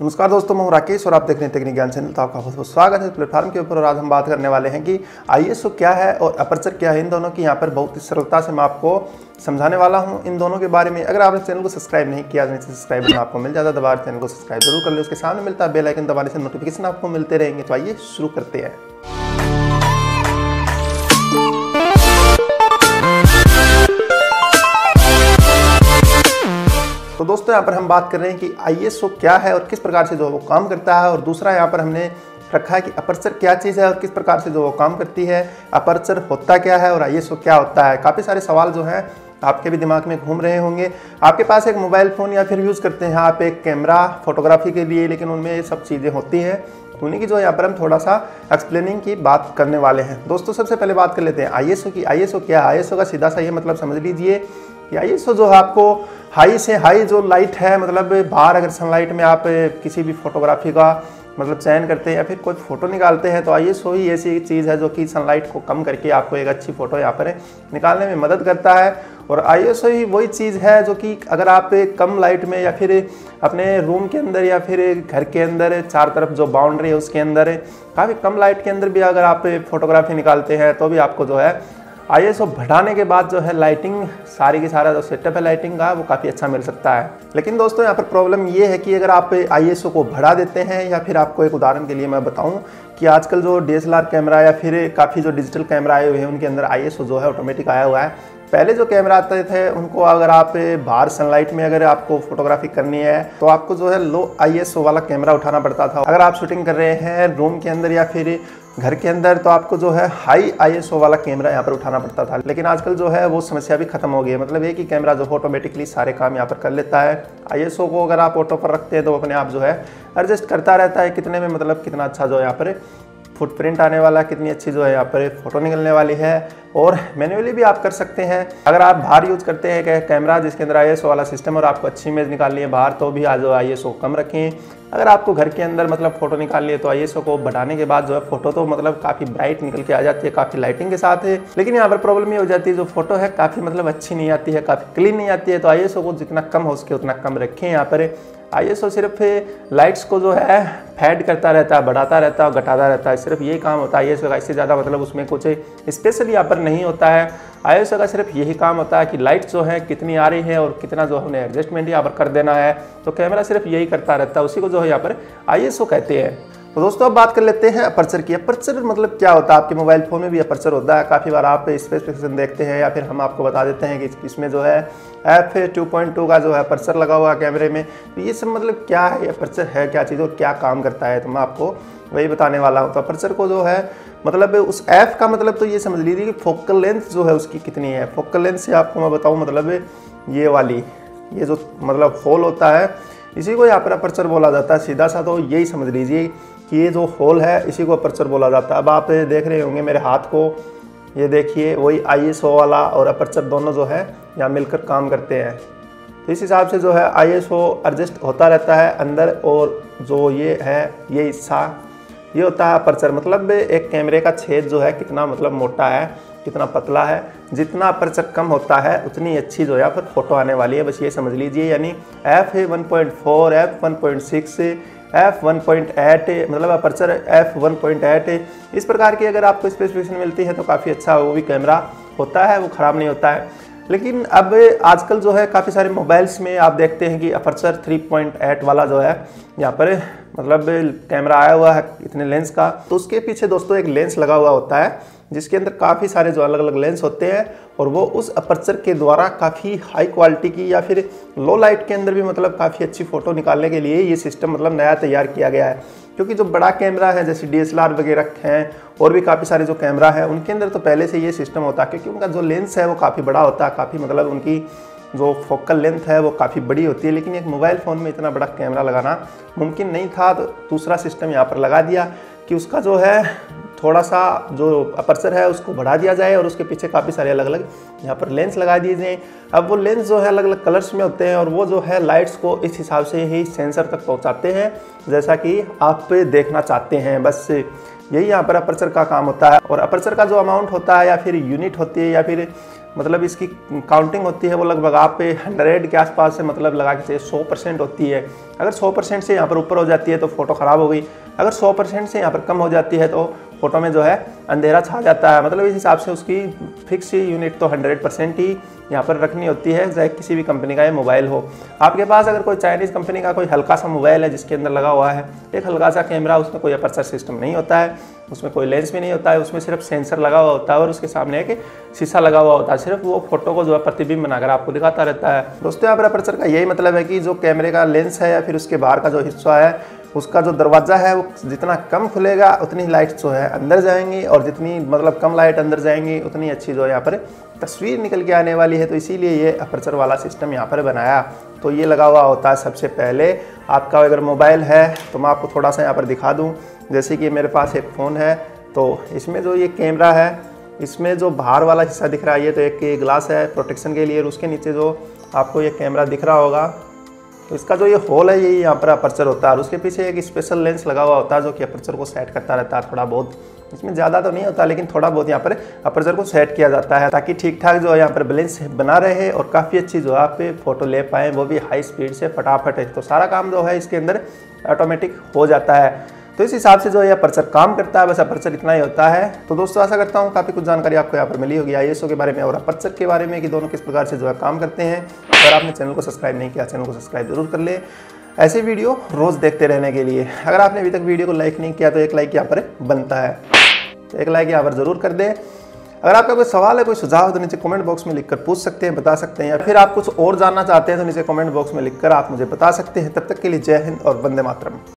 नमस्कार दोस्तों, मैं हूँ राकेश और आप देख रहे हैं टेक्निक ज्ञान चैनल। तो आपका बहुत बहुत स्वागत है प्लेटफॉर्म के ऊपर और आज हम बात करने वाले हैं कि आईएसओ क्या है और अपर्चर क्या है। इन दोनों की यहाँ पर बहुत ही सरलता से मैं आपको समझाने वाला हूँ। इन दोनों के बारे में अगर आपने चैनल को सब्सक्राइब नहीं किया तो सब्सक्राइब करना आपको मिल जाता दोबारा चैनल को सब्सक्राइब ज़रूर कर लें। उसके सामने मिलता है बेलाइकन दबाने से नोटिफिकेशन आपको मिलते रहेंगे। तो आइए शुरू करते हैं। दोस्तों, यहाँ पर हम बात कर रहे हैं कि आईएसओ क्या है और किस प्रकार से जो वो काम करता है और दूसरा यहाँ पर हमने रखा है कि अपर्चर क्या चीज़ है और किस प्रकार से जो वो काम करती है, अपर्चर होता क्या है और आईएसओ क्या होता है। काफ़ी सारे सवाल जो हैं आपके भी दिमाग में घूम रहे होंगे। आपके पास एक मोबाइल फ़ोन या फिर यूज़ करते हैं आप एक कैमरा, फोटोग्राफी के लिए, लेकिन उनमें ये सब चीज़ें होती हैं। तो उन्हीं की जो यहाँ पर हम थोड़ा सा एक्सप्लेनिंग की बात करने वाले हैं। दोस्तों, सबसे पहले बात कर लेते हैं, आईएसओ की। आईएसओ क्या है? आई का सीधा सा ये मतलब समझ लीजिए कि आईएसओ जो है आपको हाई से हाई जो लाइट है मतलब बाहर अगर सनलाइट में आप किसी भी फोटोग्राफी का मतलब चयन करते हैं या फिर कोई फ़ोटो निकालते हैं तो आई एस ही ऐसी चीज़ है जो कि सनलाइट को कम करके आपको एक अच्छी फ़ोटो यहाँ पर निकालने में मदद करता है। और आईएसओ ही वही चीज़ है जो कि अगर आप कम लाइट में या फिर अपने रूम के अंदर या फिर घर के अंदर चार तरफ़ जो बाउंड्री है उसके अंदर, काफ़ी कम लाइट के अंदर भी अगर आप फोटोग्राफी निकालते हैं तो भी आपको जो है आई एस बढ़ाने के बाद जो है लाइटिंग सारी की सारा जो सेटअप है लाइटिंग का, वो काफ़ी अच्छा मिल सकता है। लेकिन दोस्तों, यहाँ पर प्रॉब्लम ये है कि अगर आप आईएसओ को बढ़ा देते हैं, या फिर आपको एक उदाहरण के लिए मैं बताऊँ कि आजकल जो डीएसएलआर कैमरा या फिर काफ़ी जो डिजिटल कैमरा आए हुए हैं, उनके अंदर आईएसओ जो है ऑटोमेटिक आया हुआ है। पहले जो कैमरा आते थे, उनको अगर आप बाहर सनलाइट में अगर आपको फोटोग्राफी करनी है तो आपको जो है लो आईएसओ वाला कैमरा उठाना पड़ता था। अगर आप शूटिंग कर रहे हैं रूम के अंदर या फिर घर के अंदर तो आपको जो है हाई आईएसओ वाला कैमरा यहाँ पर उठाना पड़ता था। लेकिन आजकल जो है वो समस्या भी खत्म हो गई है। मतलब एक ही कैमरा जो ऑटोमेटिकली सारे काम यहाँ पर कर लेता है। आईएसओ को अगर आप ऑटो पर रखते हैं तो अपने आप जो है एडजस्ट करता रहता है। कितने में मतलब कितना अच्छा जो है यहाँ पर फुटप्रिंट आने वाला, कितनी अच्छी जो है यहाँ पर फ़ोटो निकलने वाली है। और मैनुअली भी आप कर सकते हैं। अगर आप बाहर यूज़ करते हैं कैमरा जिसके अंदर आई वाला सिस्टम और आपको अच्छी इमेज निकालनी है बाहर तो भी आज आई को कम रखें। अगर आपको घर के अंदर मतलब फ़ोटो निकालनी है तो आई को बढ़ाने के बाद जो है फ़ोटो तो मतलब काफ़ी ब्राइट निकल के आ जाती है, काफ़ी लाइटिंग के साथ है। लेकिन यहाँ पर प्रॉब्लम ये हो जाती है, जो फ़ोटो है काफ़ी मतलब अच्छी नहीं आती है, काफ़ी क्लीन नहीं आती है। तो आई को जितना कम हो सके उतना कम रखें यहाँ पर। आईएसओ सिर्फ़ लाइट्स को जो है, फैड करता रहता है, बढ़ाता रहता है और घटाता रहता है। सिर्फ़ यही काम होता है। आईएसओ का इससे ज़्यादा मतलब उसमें कुछ स्पेशली यहाँ पर नहीं होता है। आईएसओ का सिर्फ़ यही काम होता है कि लाइट्स जो है, कितनी आ रही है और कितना जो हमने एडजस्टमेंट यहाँ पर कर देना है। तो कैमरा सिर्फ़ यही करता रहता है, उसी को जो है यहाँ पर आईएसओ कहते हैं। तो दोस्तों, अब बात कर लेते हैं अपर्चर की। अपर्चर मतलब क्या होता है? आपके मोबाइल फ़ोन में भी अपर्चर होता है। काफ़ी बार आप स्पेसिफिकेशन देखते हैं या फिर हम आपको बता देते हैं कि इसमें जो है एफ़ टू पॉइंट टू का जो है अपर्चर लगा हुआ है कैमरे में। तो ये सब मतलब क्या है? अपर्चर है क्या चीज़ और क्या काम करता है? तो मैं आपको वही बताने वाला हूँ। तो अपर्चर को जो है मतलब उस एफ़ का मतलब तो ये समझ लीजिए कि फोकल लेंथ जो है उसकी कितनी है? फोकल लेंथ से आपको मैं बताऊँ मतलब ये वाली। ये जो मतलब होल होता है, इसी को यहाँ पर अपर्चर बोला जाता है। सीधा सा तो यही समझ लीजिए कि ये जो होल है, इसी को अपर्चर बोला जाता है। अब आप देख रहे होंगे मेरे हाथ को। ये देखिए, वही आईएसओ वाला और अपर्चर दोनों जो है, यहाँ मिलकर काम करते हैं। तो इस हिसाब से जो है आईएसओ एडजस्ट होता रहता है अंदर और जो ये है, ये हिस्सा। ये होता है अपर्चर मतलब एक कैमरे का छेद जो है, कितना मतलब मोटा है। कितना पतला है, जितना अपर्चर कम होता है, उतनी अच्छी जो है फिर फ़ोटो आने वाली है। बस ये समझ लीजिए, यानी F one point four F one point six F one point eight मतलब aperture F one point eight इस प्रकार की अगर आपको स्पेसिफिकेशन मिलती है तो काफ़ी अच्छा वो भी कैमरा होता है, वो ख़राब नहीं होता है। लेकिन अब आजकल जो है काफ़ी सारे मोबाइल्स में आप देखते हैं कि अपर्चर 3.8 वाला जो है, यहाँ पर मतलब कैमरा आया हुआ है, इतने लेंस का। तो उसके पीछे दोस्तों एक लेंस लगा हुआ होता है जिसके अंदर काफ़ी सारे जो अलग अलग लेंस होते हैं और वो उस अपर्चर के द्वारा काफ़ी हाई क्वालिटी की या फिर लो लाइट के अंदर भी मतलब काफ़ी अच्छी फ़ोटो निकालने के लिए ये सिस्टम मतलब नया तैयार किया गया है। क्योंकि जो बड़ा कैमरा है, जैसे डीएसएलआर वगैरह हैं, और भी काफ़ी सारे जो कैमरा है, उनके अंदर तो पहले से ये सिस्टम होता है, क्योंकि उनका जो लेंस है वो काफ़ी बड़ा होता है, काफ़ी मतलब उनकी जो फोकल लेंथ है वो काफ़ी बड़ी होती है, लेकिन एक मोबाइल फ़ोन में इतना बड़ा कैमरा लगाना मुमकिन नहीं था तो दूसरा सिस्टम यहाँ पर लगा दिया। कि उसका जो है थोड़ा सा जो अपर्चर है, उसको बढ़ा दिया जाए और उसके पीछे काफ़ी सारे अलग अलग यहाँ पर लेंस लगा दिए जाए। अब वो लेंस जो है अलग अलग कलर्स में होते हैं और वो जो है, लाइट्स को इस हिसाब से ही सेंसर तक पहुँचाते हैं, जैसा कि आप देखना चाहते हैं। बस यही यहाँ पर अपर्चर का काम होता है और अपर्चर का जो अमाउंट होता है या फिर यूनिट होती है या फिर मतलब इसकी काउंटिंग होती है वो लगभग आप पे हंड्रेड के आसपास से मतलब लगा के चाहिए, सौ परसेंट होती है। अगर सौ परसेंट से यहाँ पर ऊपर हो जाती है तो फ़ोटो ख़राब हो गई। अगर सौ परसेंट से यहाँ पर कम हो जाती है तो फ़ोटो में जो है अंधेरा छा जाता है। मतलब इस हिसाब से उसकी फिक्स यूनिट तो हंड्रेड परसेंट ही यहाँ पर रखनी होती है, चाहे किसी भी कंपनी का ये मोबाइल हो। आपके पास अगर कोई चाइनीज़ कंपनी का कोई हल्का सा मोबाइल है जिसके अंदर लगा हुआ है, एक हल्का सा कैमरा उसमें कोई अपर्चर सिस्टम नहीं होता है, उसमें कोई लेंस भी नहीं होता है, उसमें सिर्फ़ सेंसर लगा हुआ होता है और उसके सामने एक शीशा लगा हुआ होता है। सिर्फ़ वो फ़ोटो को जो है प्रतिबिंब बनाकर आपको दिखाता रहता है। दोस्तों, यहाँ पर अपर्चर का यही मतलब है कि जो कैमरे का लेंस है या फिर उसके बाहर का जो हिस्सा है उसका जो दरवाज़ा है, वो जितना कम खुलेगा, उतनी लाइट जो है अंदर जाएँगी और जितनी मतलब कम लाइट अंदर जाएँगी, उतनी अच्छी जो है यहाँ पर तस्वीर निकल के आने वाली है। तो इसीलिए ये अपर्चर वाला सिस्टम यहाँ पर बनाया। तो ये लगा हुआ होता है सबसे पहले। आपका अगर मोबाइल है तो मैं आपको थोड़ा सा यहाँ पर दिखा दूँ। जैसे कि मेरे पास एक फ़ोन है तो इसमें जो ये कैमरा है, इसमें जो बाहर वाला हिस्सा दिख रहा है, ये तो एक ग्लास है प्रोटेक्शन के लिए, और उसके नीचे जो आपको ये कैमरा दिख रहा होगा तो इसका जो ये होल है, ये यहाँ पर अपर्चर होता है और उसके पीछे एक स्पेशल लेंस लगा हुआ होता है जो कि अपर्चर को सेट करता रहता है थोड़ा बहुत। इसमें ज़्यादा तो नहीं होता, लेकिन थोड़ा बहुत यहाँ पर अपर्चर को सेट किया जाता है ताकि ठीक ठाक जो है यहाँ पर बैलेंस बना रहे और काफ़ी अच्छी जो आप फ़ोटो ले पाएँ, वो भी हाई स्पीड से फटाफट। तो सारा काम जो है इसके अंदर ऑटोमेटिक हो जाता है। तो इस हिसाब से जो है अपर्चर काम करता है वैसा अपर्चर इतना ही होता है। तो दोस्तों, आशा करता हूँ काफ़ी कुछ जानकारी आपको यहाँ पर मिली होगी आईएसओ के बारे में और अपर्चर के बारे में कि दोनों किस प्रकार से जो है काम करते हैं। अगर आपने चैनल को सब्सक्राइब नहीं किया, चैनल को सब्सक्राइब ज़रूर कर ले। ऐसे वीडियो रोज़ देखते रहने के लिए। अगर आपने अभी तक वीडियो को लाइक नहीं किया तो एक लाइक यहाँ पर बनता है। तो एक लाइक यहाँ पर ज़रूर कर दें। अगर आपका कोई सवाल है, कोई सुझाव है तो नीचे कमेंट बॉक्स में लिखकर पूछ सकते हैं, बता सकते हैं, या फिर आप कुछ और जानना चाहते हैं तो नीचे कमेंट बॉक्स में लिखकर आप मुझे बता सकते हैं। तब तक के लिए जय हिंद और वंदे मातरम।